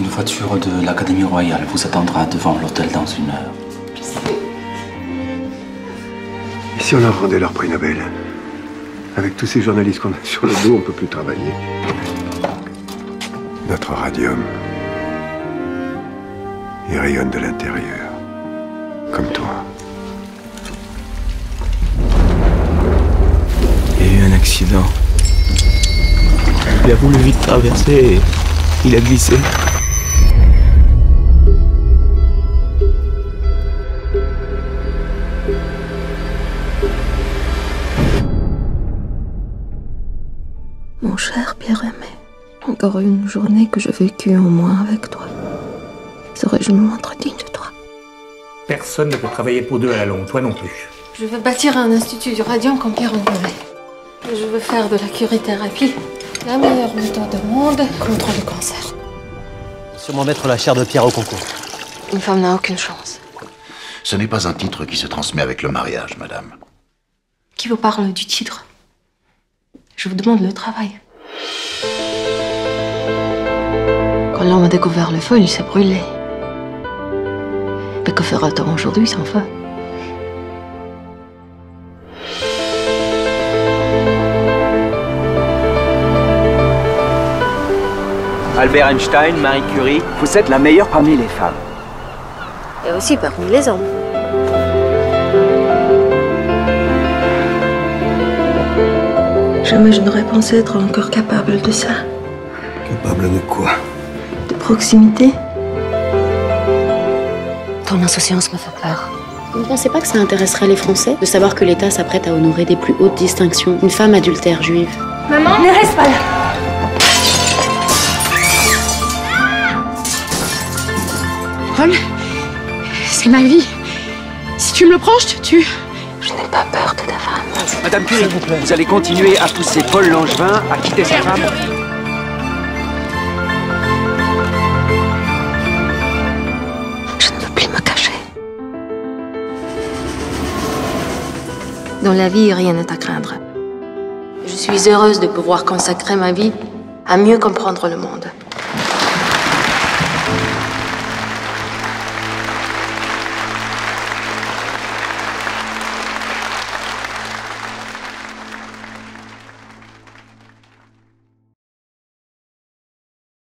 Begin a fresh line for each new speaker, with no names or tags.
Une voiture de l'Académie royale vous attendra devant l'hôtel dans une heure.
Et si on leur rendait leur prix Nobel Avec tous ces journalistes qu'on a sur le dos, on peut plus travailler. Notre radium. Il rayonne de l'intérieur. Comme toi.
Accident. Il a voulu vite traverser et il a glissé.
Mon cher Pierre-Aimé, encore une journée que j'ai vécue en moins avec toi. Serais-je moins digne de toi?
Personne ne peut travailler pour deux à la longue, toi non plus.
Je veux bâtir un institut du radium comme Pierre André. Je veux faire de la curithérapie la meilleure méthode au monde contre le cancer.
Sûrement mettre la chair de pierre au concours.
Une femme n'a aucune chance.
Ce n'est pas un titre qui se transmet avec le mariage, madame.
Qui vous parle du titre? Je vous demande le travail. Quand l'homme a découvert le feu, il s'est brûlé. Mais que fera-t-on aujourd'hui sans feu?
Albert Einstein, Marie Curie, vous êtes la meilleure parmi les femmes.
Et aussi parmi les hommes. Jamais je n'aurais pensé être encore capable de ça.
Capable de quoi?
De proximité. Ton insouciance me fait peur.
Vous ne pensez pas que ça intéresserait les Français de savoir que l'État s'apprête à honorer des plus hautes distinctions une femme adultère juive?
Maman? Ne reste pas là
Paul, c'est ma vie. Si tu me le prends, je te tue.
Je n'ai pas peur de ta femme.
Madame Curie, vous, allez continuer à pousser Paul Langevin à quitter sa femme
Je ne veux plus me cacher. Dans la vie, rien n'est à craindre. Je suis heureuse de pouvoir consacrer ma vie à mieux comprendre le monde.